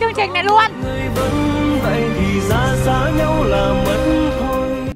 chương trình này luôn.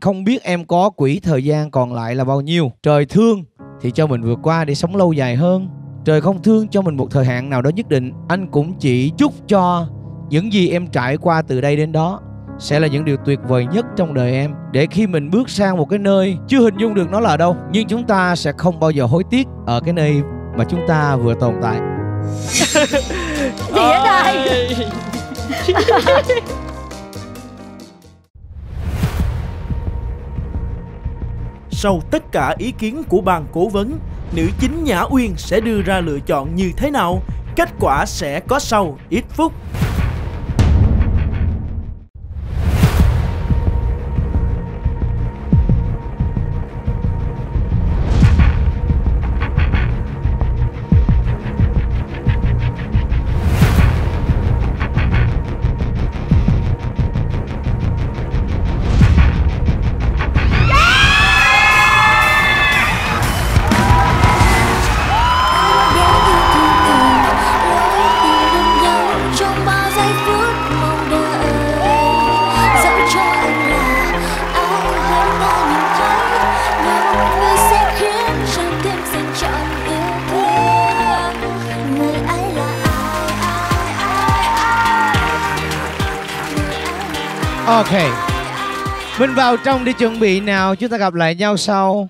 Không biết em có quỹ thời gian còn lại là bao nhiêu. Trời thương thì cho mình vượt qua để sống lâu dài hơn. Trời không thương cho mình một thời hạn nào đó nhất định. Anh cũng chỉ chúc cho những gì em trải qua từ đây đến đó sẽ là những điều tuyệt vời nhất trong đời em. Để khi mình bước sang một cái nơi chưa hình dung được nó là đâu nhưng chúng ta sẽ không bao giờ hối tiếc ở cái nơi mà chúng ta vừa tồn tại Gì ở đây Sau tất cả ý kiến của ban cố vấn, nữ chính Nhã Uyên sẽ đưa ra lựa chọn như thế nào? Kết quả sẽ có sau ít phút. Ok. Mình vào trong để chuẩn bị nào chúng ta gặp lại nhau sau.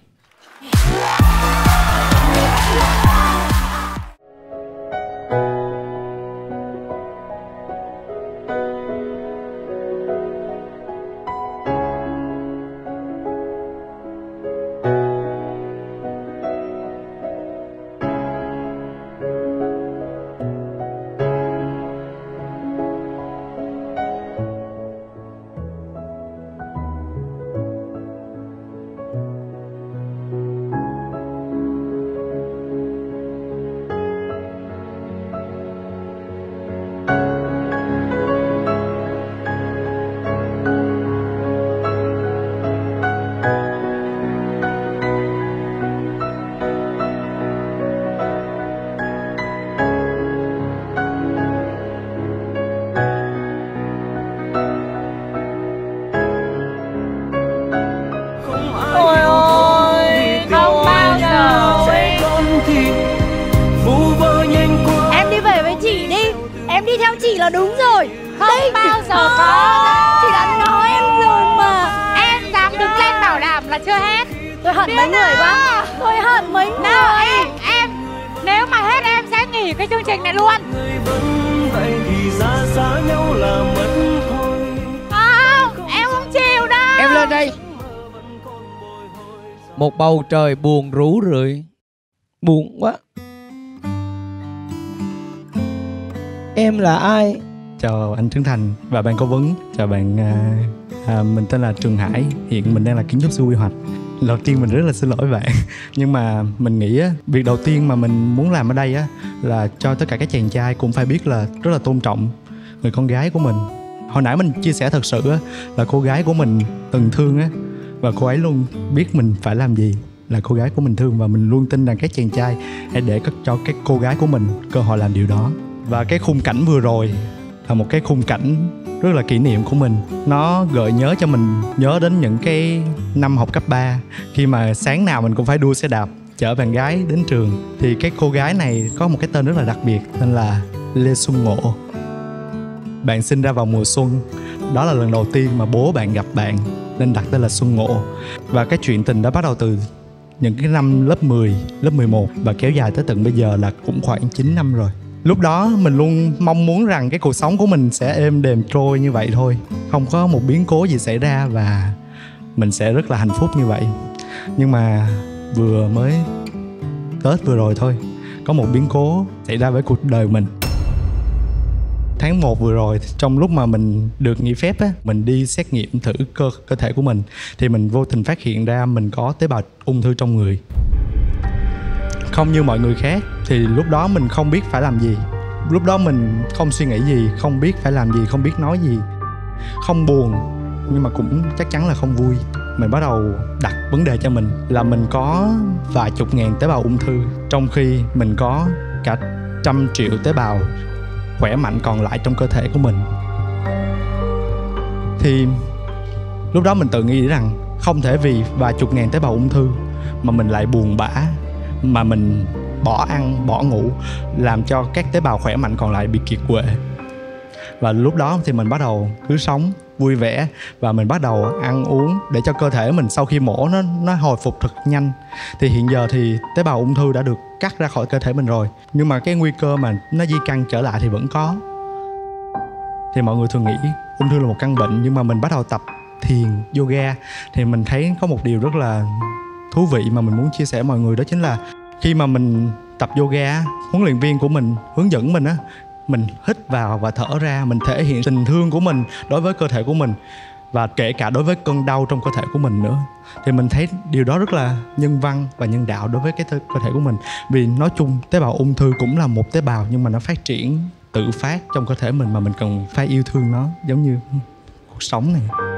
Tôi hận mấy người quá. Tôi hận mấy người. Nào em, em Nếu mà hết em sẽ nghỉ cái chương trình này luôn. Vậy thì ra xa nhau là mất thôi. Không, em không chịu đâu. Em lên đây. Một bầu trời buồn rũ rượi. Buồn quá. Em là ai? Chào anh Trấn Thành và ban cố vấn. Chào bạn, à, à, mình tên là Trường Hải. Hiện mình đang là kiến trúc sư quy hoạch. Đầu tiên mình rất là xin lỗi bạn. Nhưng mà mình nghĩ á, việc đầu tiên mà mình muốn làm ở đây á là cho tất cả các chàng trai cũng phải biết là rất là tôn trọng người con gái của mình. Hồi nãy mình chia sẻ thật sự á là cô gái của mình từng thương á và cô ấy luôn biết mình phải làm gì là cô gái của mình thương và mình luôn tin rằng các chàng trai hãy để cho các cô gái của mình cơ hội làm điều đó và cái khung cảnh vừa rồi là một cái khung cảnh rất là kỷ niệm của mình. Nó gợi nhớ cho mình nhớ đến những cái năm học cấp 3 khi mà sáng nào mình cũng phải đua xe đạp chở bạn gái đến trường thì cái cô gái này có một cái tên rất là đặc biệt tên là Lê Xuân Ngộ. Bạn sinh ra vào mùa xuân đó là lần đầu tiên mà bố bạn gặp bạn nên đặt tên là Xuân Ngộ. Và cái chuyện tình đó bắt đầu từ những cái năm lớp 10, lớp 11 và kéo dài tới tận bây giờ là cũng khoảng 9 năm rồi. Lúc đó mình luôn mong muốn rằng cái cuộc sống của mình sẽ êm đềm trôi như vậy thôi, không có một biến cố gì xảy ra và mình sẽ rất là hạnh phúc như vậy. Nhưng mà vừa mới Tết vừa rồi thôi, có một biến cố xảy ra với cuộc đời mình. Tháng 1 vừa rồi trong lúc mà mình được nghỉ phép á mình đi xét nghiệm thử cơ cơ thể của mình thì mình vô tình phát hiện ra mình có tế bào ung thư trong người không như mọi người khác, thì lúc đó mình không biết phải làm gì. Lúc đó mình không suy nghĩ gì, không biết phải làm gì, không biết nói gì. Không buồn, nhưng mà cũng chắc chắn là không vui. Mình bắt đầu đặt vấn đề cho mình là mình có vài chục ngàn tế bào ung thư, trong khi mình có cả trăm triệu tế bào khỏe mạnh còn lại trong cơ thể của mình. Thì lúc đó mình tự nghĩ rằng không thể vì vài chục ngàn tế bào ung thư mà mình lại buồn bã mà mình bỏ ăn, bỏ ngủ, làm cho các tế bào khỏe mạnh còn lại bị kiệt quệ. Và lúc đó thì mình bắt đầu cứ sống vui vẻ và mình bắt đầu ăn uống để cho cơ thể mình sau khi mổ nó nó hồi phục thật nhanh. Thì hiện giờ thì tế bào ung thư đã được cắt ra khỏi cơ thể mình rồi, nhưng mà cái nguy cơ mà nó di căn trở lại thì vẫn có. Thì mọi người thường nghĩ ung thư là một căn bệnh, nhưng mà mình bắt đầu tập thiền, yoga, thì mình thấy có một điều rất là thú vị mà mình muốn chia sẻ mọi người đó chính là khi mà mình tập yoga huấn luyện viên của mình hướng dẫn mình á, mình hít vào và thở ra, mình thể hiện tình thương của mình đối với cơ thể của mình và kể cả đối với cơn đau trong cơ thể của mình nữa. Thì mình thấy điều đó rất là nhân văn và nhân đạo đối với cái cơ thể của mình. Vì nói chung, tế bào ung thư cũng là một tế bào nhưng mà nó phát triển tự phát trong cơ thể mình mà mình cần phải yêu thương nó, giống như ừ, cuộc sống này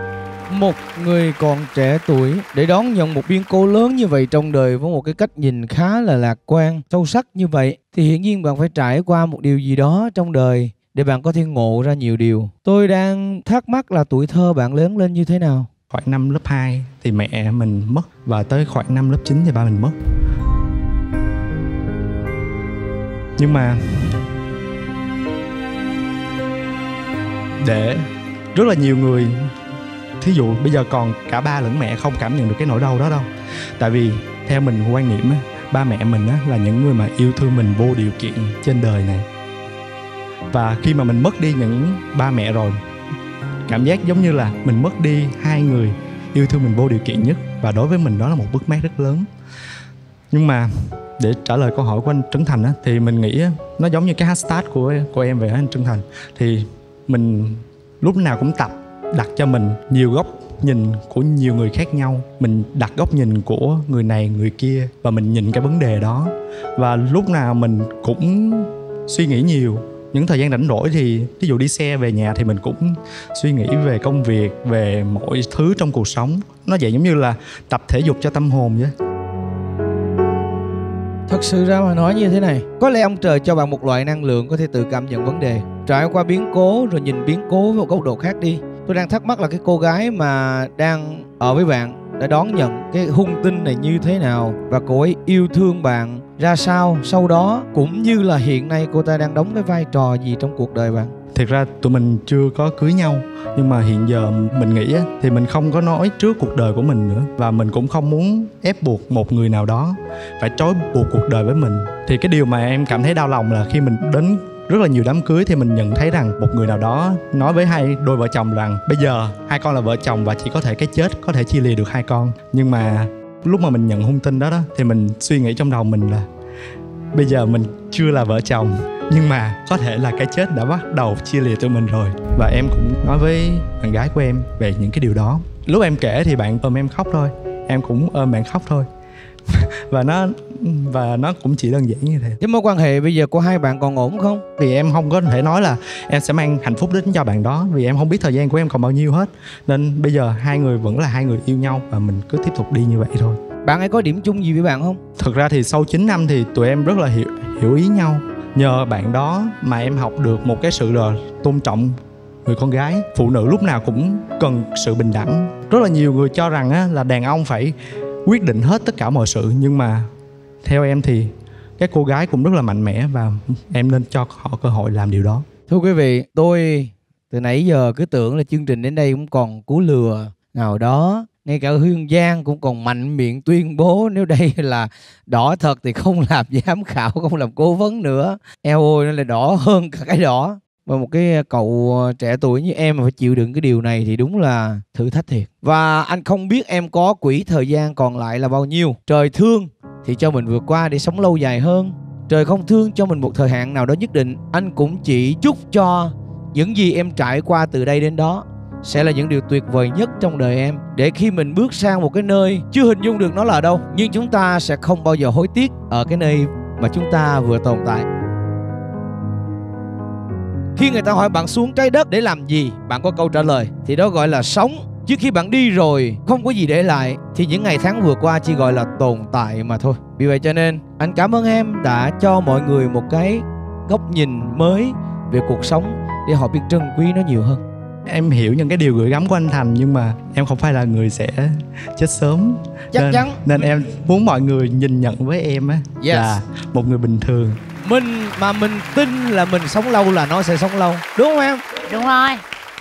một người còn trẻ tuổi để đón nhận một biến cố lớn như vậy trong đời với một cái cách nhìn khá là lạc quan, sâu sắc như vậy, thì hiển nhiên bạn phải trải qua một điều gì đó trong đời để bạn có thể ngộ ra nhiều điều. Tôi đang thắc mắc là tuổi thơ bạn lớn lên như thế nào? Khoảng năm lớp 2 thì mẹ mình mất và tới khoảng năm lớp 9 thì ba mình mất. Nhưng mà để rất là nhiều người thí dụ bây giờ còn cả ba lẫn mẹ không cảm nhận được cái nỗi đau đó đâu. Tại vì theo mình quan niệm á ba mẹ mình á là những người mà yêu thương mình vô điều kiện trên đời này. Và khi mà mình mất đi những ba mẹ rồi cảm giác giống như là mình mất đi hai người yêu thương mình vô điều kiện nhất. Và đối với mình đó là một bước mát rất lớn. Nhưng mà để trả lời câu hỏi của anh Trấn Thành á thì mình nghĩ á, nó giống như cái hashtag của của em về anh Trấn Thành. Thì mình lúc nào cũng tập đặt cho mình nhiều góc nhìn của nhiều người khác nhau. Mình đặt góc nhìn của người này, người kia và mình nhìn cái vấn đề đó. Và lúc nào mình cũng suy nghĩ nhiều. Những thời gian rảnh rỗi thì ví dụ đi xe về nhà thì mình cũng suy nghĩ về công việc, về mọi thứ trong cuộc sống. Nó vậy giống như là tập thể dục cho tâm hồn vậy. Thật sự ra mà nói như thế này, Có lẽ ông trời cho bạn một loại năng lượng có thể tự cảm nhận vấn đề. Trải qua biến cố rồi nhìn biến cố với một góc độ khác đi. Tôi đang thắc mắc là cái cô gái mà đang ở với bạn đã đón nhận cái hung tin này như thế nào và cô ấy yêu thương bạn ra sao? Sau đó cũng như là hiện nay cô ta đang đóng cái vai trò gì trong cuộc đời bạn? Thiệt ra tụi mình chưa có cưới nhau nhưng mà hiện giờ mình nghĩ á, thì mình không có nói trước cuộc đời của mình nữa. Và mình cũng không muốn ép buộc một người nào đó phải trói buộc cuộc đời với mình. Thì cái điều mà em cảm thấy đau lòng là khi mình đến rất là nhiều đám cưới thì mình nhận thấy rằng một người nào đó nói với hai đôi vợ chồng rằng, bây giờ hai con là vợ chồng và chỉ có thể cái chết, có thể chia lìa được hai con. Nhưng mà lúc mà mình nhận hung tin đó đó, thì mình suy nghĩ trong đầu mình là, bây giờ mình chưa là vợ chồng, nhưng mà có thể là cái chết đã bắt đầu chia lìa tụi mình rồi. Và em cũng nói với bạn gái của em về những cái điều đó. Lúc em kể thì bạn ôm em khóc thôi. Em cũng ôm bạn khóc thôi. Và nó và nó cũng chỉ đơn giản như thế. Cái mối quan hệ bây giờ của hai bạn còn ổn không? vì em không có thể nói là em sẽ mang hạnh phúc đến cho bạn đó vì em không biết thời gian của em còn bao nhiêu hết. Nên bây giờ hai người vẫn là hai người yêu nhau và mình cứ tiếp tục đi như vậy thôi. Bạn ấy có điểm chung gì với bạn không? thực ra thì sau 9 năm thì tụi em rất là hiểu hiểu ý nhau. Nhờ bạn đó mà em học được một cái sự là tôn trọng người con gái. Phụ nữ lúc nào cũng cần sự bình đẳng. Rất là nhiều người cho rằng á, là đàn ông phải quyết định hết tất cả mọi sự nhưng mà theo em thì các cô gái cũng rất là mạnh mẽ và em nên cho họ cơ hội làm điều đó. Thưa quý vị, tôi từ nãy giờ cứ tưởng là chương trình đến đây cũng còn cú lừa nào đó. Ngay cả Hương Giang cũng còn mạnh miệng tuyên bố nếu đây là đỏ thật thì không làm giám khảo không làm cố vấn nữa. Eo ôi nó lại đỏ hơn cả cái đỏ. Và một cái cậu trẻ tuổi như em mà phải chịu đựng cái điều này thì đúng là thử thách thiệt. Và anh không biết em có quỹ thời gian còn lại là bao nhiêu. Trời thương thì cho mình vượt qua để sống lâu dài hơn. Trời không thương cho mình một thời hạn nào đó nhất định. Anh cũng chỉ chúc cho những gì em trải qua từ đây đến đó sẽ là những điều tuyệt vời nhất trong đời em. Để khi mình bước sang một cái nơi chưa hình dung được nó là đâu, nhưng chúng ta sẽ không bao giờ hối tiếc ở cái nơi mà chúng ta vừa tồn tại. Khi người ta hỏi bạn xuống trái đất để làm gì, bạn có câu trả lời thì đó gọi là sống chứ khi bạn đi rồi không có gì để lại thì những ngày tháng vừa qua chỉ gọi là tồn tại mà thôi. Vì vậy cho nên anh cảm ơn em đã cho mọi người một cái góc nhìn mới về cuộc sống để họ biết trân quý nó nhiều hơn. Em hiểu những cái điều gửi gắm của anh thành nhưng mà em không phải là người sẽ chết sớm. Chắc nên, chắn. nên em muốn mọi người nhìn nhận với em á. Yes. là một người bình thường. Mình mà mình tin là mình sống lâu là nó sẽ sống lâu. Đúng không em? Đúng rồi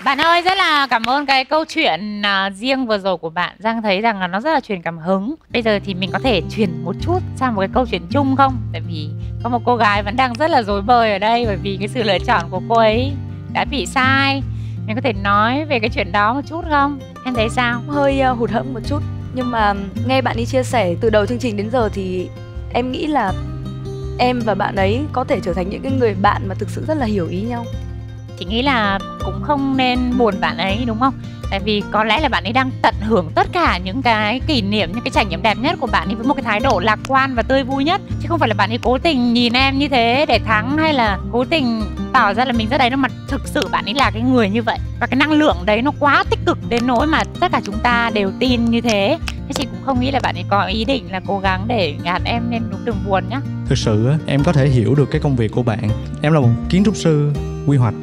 bạn ơi rất là cảm ơn cái câu chuyện uh, riêng vừa rồi của bạn Giang thấy rằng là nó rất là truyền cảm hứng Bây giờ thì mình có thể chuyển một chút sang một cái câu chuyện chung không? Tại vì có một cô gái vẫn đang rất là dối bời ở đây Bởi vì cái sự lựa chọn của cô ấy đã bị sai Mình có thể nói về cái chuyện đó một chút không? Em thấy sao? hơi uh, hụt hẫng một chút nhưng mà nghe bạn đi chia sẻ từ đầu chương trình đến giờ thì em nghĩ là em và bạn ấy có thể trở thành những cái người bạn mà thực sự rất là hiểu ý nhau Chị nghĩ là cũng không nên buồn bạn ấy đúng không? Tại vì có lẽ là bạn ấy đang tận hưởng tất cả những cái kỷ niệm, những cái trải nghiệm đẹp nhất của bạn ấy với một cái thái độ lạc quan và tươi vui nhất. Chứ không phải là bạn ấy cố tình nhìn em như thế để thắng hay là cố tình tỏ ra là mình rất đấy đâu mà thực sự bạn ấy là cái người như vậy. Và cái năng lượng đấy nó quá tích cực đến nỗi mà tất cả chúng ta đều tin như thế. Thế chị cũng không nghĩ là bạn ấy có ý định là cố gắng để gạt em nên đúng đừng buồn nhá. Thực sự em có thể hiểu được cái công việc của bạn. Em là một kiến trúc sư quy hoạch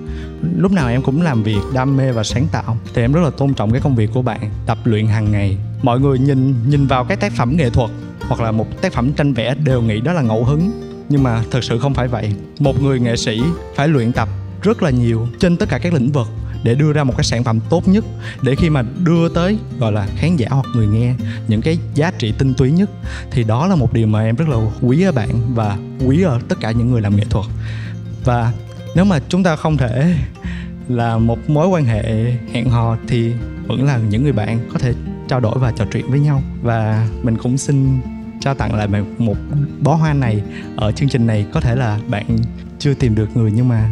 lúc nào em cũng làm việc, đam mê và sáng tạo. Thì em rất là tôn trọng cái công việc của bạn, tập luyện hàng ngày. Mọi người nhìn nhìn vào cái tác phẩm nghệ thuật hoặc là một tác phẩm tranh vẽ đều nghĩ đó là ngẫu hứng. Nhưng mà thật sự không phải vậy. Một người nghệ sĩ phải luyện tập rất là nhiều trên tất cả các lĩnh vực để đưa ra một cái sản phẩm tốt nhất, để khi mà đưa tới, gọi là, khán giả hoặc người nghe những cái giá trị tinh túy nhất. Thì đó là một điều mà em rất là quý ở bạn và quý ở tất cả những người làm nghệ thuật. Và nếu mà chúng ta không thể là một mối quan hệ hẹn hò thì vẫn là những người bạn có thể trao đổi và trò chuyện với nhau. Và mình cũng xin trao tặng lại bạn một bó hoa này ở chương trình này. Có thể là bạn chưa tìm được người nhưng mà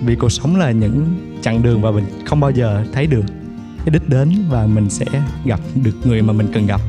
vì cuộc sống là những chặng đường và mình không bao giờ thấy được cái đích đến và mình sẽ gặp được người mà mình cần gặp.